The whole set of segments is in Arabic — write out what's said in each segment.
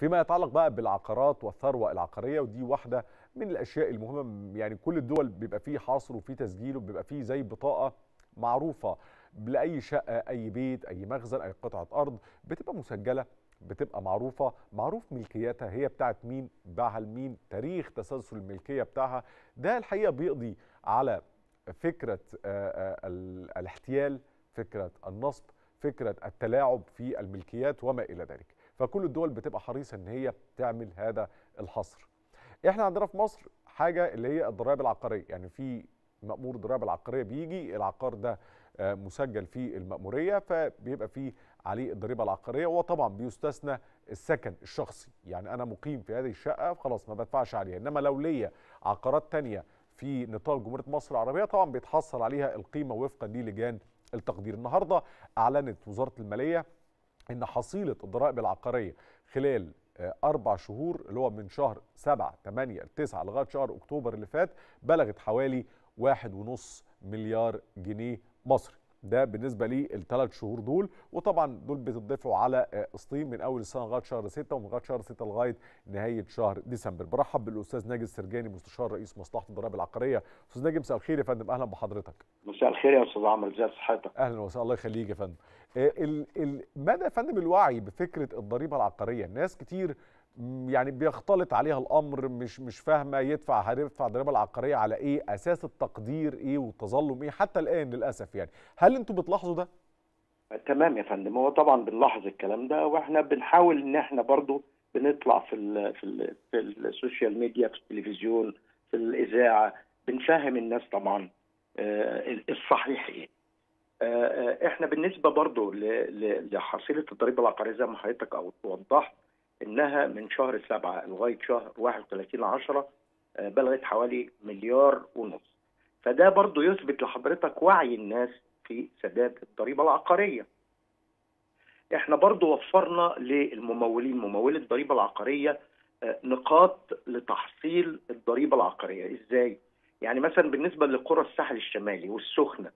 فيما يتعلق بقى بالعقارات والثروة العقارية ودي واحدة من الأشياء المهمة يعني كل الدول بيبقى فيه حصر وفيه تسجيل وبيبقى فيه زي بطاقة معروفة لأي شقة أي بيت أي مخزن أي قطعة أرض بتبقى مسجلة بتبقى معروفة معروف ملكيتها هي بتاعت مين باعها لمين تاريخ تسلسل الملكية بتاعها. ده الحقيقة بيقضي على فكرة الاحتيال فكرة النصب فكرة التلاعب في الملكيات وما إلى ذلك. فكل الدول بتبقى حريصة إن هي تعمل هذا الحصر. إحنا عندنا في مصر حاجة اللي هي الضرائب العقارية يعني في مأمور الضرائب العقارية بيجي العقار ده مسجل في المأمورية فبيبقى فيه عليه الضريبة العقارية وطبعا بيستثنى السكن الشخصي. يعني أنا مقيم في هذه الشقة خلاص ما بدفعش عليها. إنما لو ليا عقارات تانية في نطاق جمهورية مصر العربية طبعا بيتحصل عليها القيمة وفقا للجان التقدير. النهارده أعلنت وزارة المالية إن حصيلة الضرائب العقارية خلال أربع شهور اللي هو من شهر 7 8 9 لغاية شهر أكتوبر اللي فات بلغت حوالي 1.5 مليار جنيه مصري. ده بالنسبة للثلاث شهور دول وطبعا دول بتضيفوا على قسطين من أول السنة لغاية شهر 6 ومن لغايه شهر 6 لغاية نهاية شهر ديسمبر. برحب بالأستاذ ناجي السرجاني مستشار رئيس مصلحة الضرائب العقارية. أستاذ ناجي مساء الخير يا فندم. أهلا بحضرتك. مساء الخير يا أستاذ عمرو ازي صحتك. أهلا وسهلا. الله يخليك يا فندم. مدى يا فندم الوعي بفكرة الضريبة العقارية؟ ناس كتير يعني بيختلط عليها الأمر مش مش فاهمة يدفع هيدفع الضريبة العقارية على إيه؟ أساس التقدير إيه؟ والتظلم إيه؟ حتى الآن للأسف يعني. هل أنتم بتلاحظوا ده؟ تمام يا فندم. هو طبعا بنلاحظ الكلام ده وإحنا بنحاول إن إحنا برضو بنطلع في ال في ال في ال social media في التلفزيون في الإذاعة بنفهم الناس طبعا الصحيح إيه إحنا بالنسبة برضو لحصيلة الضريبة العقارية زي ما حضرتك أو وضحت إنها من شهر سبعة لغاية شهر 31 10 بلغت حوالي مليار ونص. فده برضو يثبت لحضرتك وعي الناس في سداد الضريبة العقارية. إحنا برضو وفرنا للممولين ممولي الضريبة العقارية نقاط لتحصيل الضريبة العقارية. إزاي؟ يعني مثلا بالنسبة لقرى الساحل الشمالي والسخنة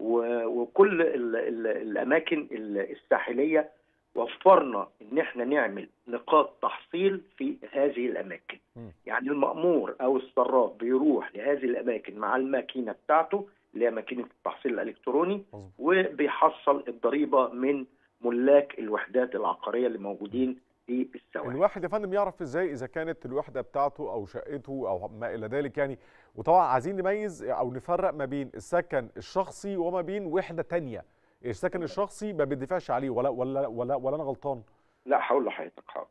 وكل ال ال الأماكن الساحلية وفرنا إن إحنا نعمل نقاط تحصيل في هذه الأماكن م. يعني المأمور أو الصراف بيروح لهذه الأماكن مع الماكينة بتاعته اللي هي ماكينة التحصيل الإلكتروني. وبيحصل الضريبة من ملاك الوحدات العقارية اللي موجودين في السواحل. الواحد يا فندم يعرف إزاي إذا كانت الوحدة بتاعته أو شقته أو ما إلى ذلك يعني. وطبعا عايزين نميز أو نفرق ما بين السكن الشخصي وما بين وحدة ثانية السكن الشخصي ما بيدفعش عليه ولا ولا ولا ولا أنا غلطان؟ لا هقول لحضرتك حاضر.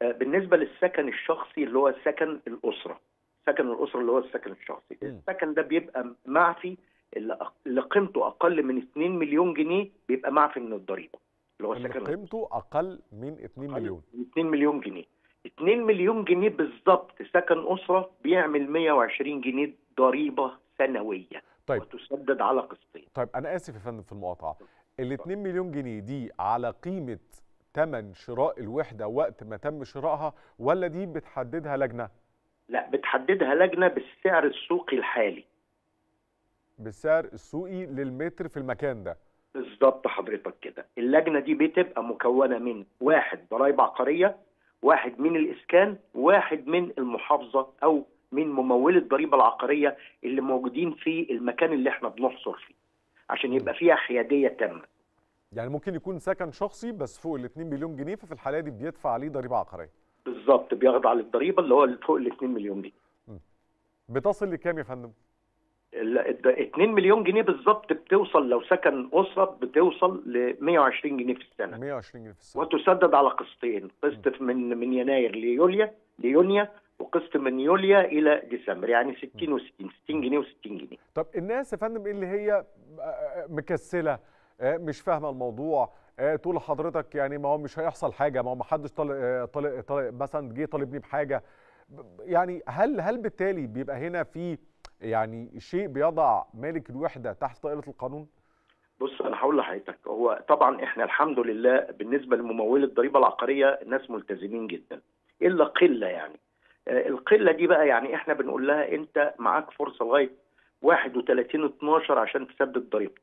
بالنسبة للسكن الشخصي اللي هو سكن الأسرة. سكن الأسرة اللي هو السكن الشخصي. م. السكن ده بيبقى معفي اللي قيمته أقل من 2 مليون جنيه بيبقى معفي من الضريبة. اللي هو السكن قيمته أقل من 2 مليون. من 2 مليون جنيه. 2 مليون جنيه بالظبط سكن أسرة بيعمل 120 جنيه ضريبة سنوية. طيب. وتسدد على قسطين. طيب أنا آسف يا فندم في المقاطعة. ال 2 مليون جنيه دي على قيمة ثمن شراء الوحدة وقت ما تم شرائها ولا دي بتحددها لجنة؟ لا بتحددها لجنة بالسعر السوقي الحالي. بالسعر السوقي للمتر في المكان ده. بالظبط حضرتك كده اللجنة دي بتبقى مكونة من واحد ضرائب عقارية واحد من الإسكان واحد من المحافظة أو من ممولي الضريبة العقارية اللي موجودين في المكان اللي إحنا بنحصر فيه عشان يبقى فيها حيادية تامة. يعني ممكن يكون سكن شخصي بس فوق ال 2 مليون جنيه ففي الحالة دي بيدفع عليه ضريبة عقارية. بالظبط بيخضع للضريبة اللي هو فوق ال 2 مليون جنيه. بتصل لكام يا فندم؟ ال 2 مليون جنيه بالظبط بتوصل لو سكن أسرة بتوصل ل 120 جنيه في السنة. 120 جنيه في السنة. وتسدد على قسطين. قسط من من يناير ليوليا ليونيو وقسط من يوليا إلى ديسمبر يعني 60 و60 60 جنيه و60 جنيه. طب الناس يا فندم اللي هي مكسلة؟ مش فاهمة الموضوع. تقول لحضرتك يعني ما هو مش هيحصل حاجة ما هو ما حدش طالب طالب مثلا جه طالبني بحاجة. يعني هل هل بالتالي بيبقى هنا في يعني شيء بيضع مالك الوحدة تحت طائله القانون؟ بص أنا هقول لحضرتك هو طبعا إحنا الحمد لله بالنسبة لممولي الضريبة العقارية ناس ملتزمين جدا إلا قلة يعني. القلة دي بقى يعني إحنا بنقول لها أنت معاك فرصة لغاية 31 12 عشان تسدد ضريبتك.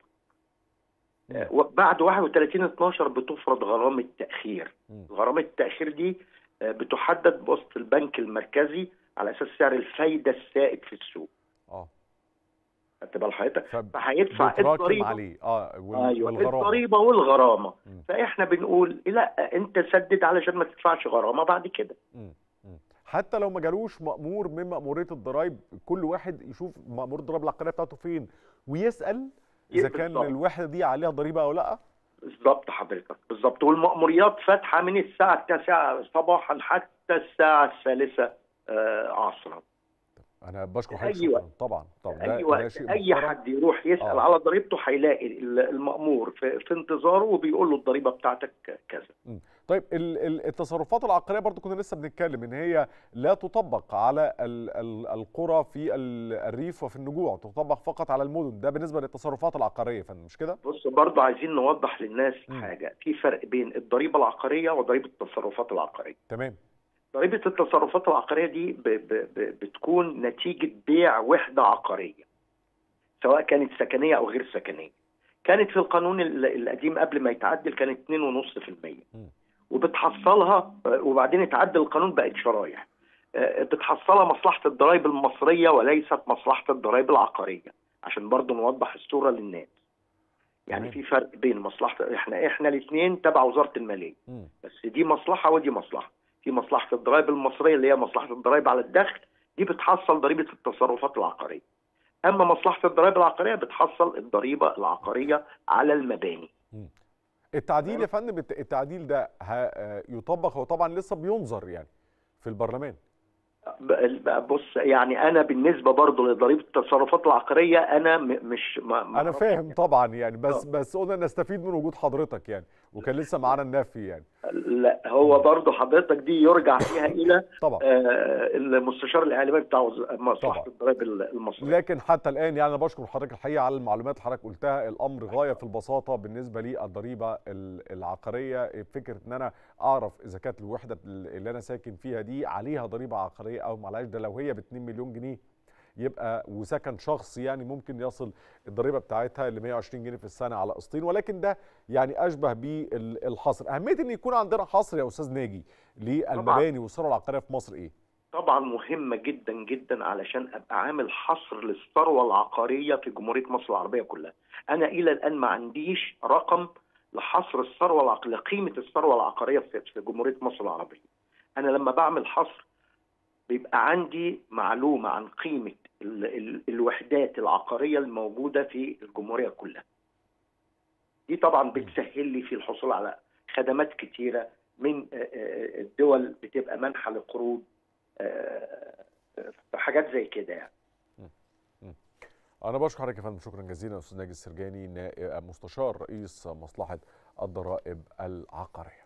آه، وبعد 31 12 بتفرض غرامة تأخير. غرامة التاخير دي آه، بتحدد بوسط البنك المركزي على أساس سعر الفايدة السائد في السوق. خدت بال حضرتك فهيدفع الضريبة عليه آه وال- أيوه والغرامة الضريبة والغرامة. فإحنا بنقول لا أنت سدد علشان ما تدفعش غرامة بعد كده. مم. حتى لو ما جالوش مأمور من مأمورية الضرايب كل واحد يشوف مأمور الضرايب العقارية بتاعته فين ويسأل إذا كان بالظبط. الوحدة دي عليها ضريبة أو لأ بالظبط حضرتك بالظبط والمأموريات فاتحة من الساعة التاسعة صباحا حتى الساعة الثالثة آه، عصرا أنا بشكر حضرتك. شكرا. طبعا. طبعا ده, وقت. شيء أي. حد يروح يسأل آه. على ضريبته هيلاقي ال- المأمور في, في انتظاره وبيقول له الضريبة بتاعتك كذا. طيب ال- ال- التصرفات العقارية برضو كنا لسه بنتكلم إن هي لا تطبق على ال- ال- القرى في ال- الريف وفي النجوع تطبق فقط على المدن. ده بالنسبة للتصرفات العقارية فندم مش كده؟ بص برضه عايزين نوضح للناس مم. حاجة. في فرق بين الضريبة العقارية وضريبة التصرفات العقارية. تمام. ضريبه التصرفات العقارية دي ب ب ب بتكون نتيجة بيع وحدة عقارية سواء كانت سكنية أو غير سكنية كانت في القانون ال- القديم قبل ما يتعدل كانت 2.5% مم. وبتحصلها آه، وبعدين اتعدل القانون بقت شرايح آه، بتحصلها مصلحة الضرائب المصرية وليست مصلحة الضرائب العقارية عشان برضو نوضح الصورة للناس يعني. في فرق بين مصلحة إحنا إحنا الاثنين تبع وزارة المالية. بس دي مصلحة ودي مصلحة في مصلحة الضرائب المصرية اللي هي مصلحة الضرائب على الدخل دي بتحصل ضريبة التصرفات العقارية. أما مصلحة الضرائب العقارية بتحصل الضريبة العقارية على المباني. التعديل يا فندم الت- التعديل ده آه، يطبق هو طبعا لسه بينظر يعني في البرلمان. ب- بص يعني أنا بالنسبة برضه لضريبة التصرفات العقارية أنا مش ما أنا. فاهم طبعا يعني بس آه. بس قلنا نستفيد من وجود حضرتك يعني وكان لسه معانا النافي يعني لا هو برضه حضرتك دي يرجع فيها إلى طبعا آه، المستشار الإعلامي بتاع مصلحه. الضرائب المصرية لكن حتى الآن يعني أنا بشكر حضرتك الحقيقة على المعلومات اللي حضرتك قلتها الأمر غاية في البساطة بالنسبة للضريبة ال- العقارية فكرة إن أنا أعرف إذا كانت الوحدة اللي أنا ساكن فيها دي عليها ضريبة عقارية أو معلهاش ده لو هي ب 2 مليون جنيه يبقى وسكن شخصي يعني ممكن يصل الضريبة بتاعتها ل 120 جنيه في السنة على قسطين. ولكن ده يعني أشبه بالحصر أهمية إن يكون عندنا حصر يا أستاذ ناجي للمباني والثروة العقارية في مصر إيه؟ طبعا مهمة جدا جدا علشان أبقى عامل حصر للثروة العقارية في جمهورية مصر العربية كلها. أنا إلى الآن ما عنديش رقم لحصر الثروة العقاريه لقيمة الثروة العقارية في في جمهورية مصر العربية. أنا لما بعمل حصر بيبقى عندي معلومة عن قيمة ال ال الوحدات العقارية الموجودة في الجمهورية كلها. دي طبعا بتسهل لي في الحصول على خدمات كتيرة من الدول بتبقى منحة لقروض حاجات زي كده يعني. أنا بشكر حضرتك يا فندم. شكرا جزيلا أستاذ ناجي السرجاني مستشار رئيس مصلحة الضرائب العقارية.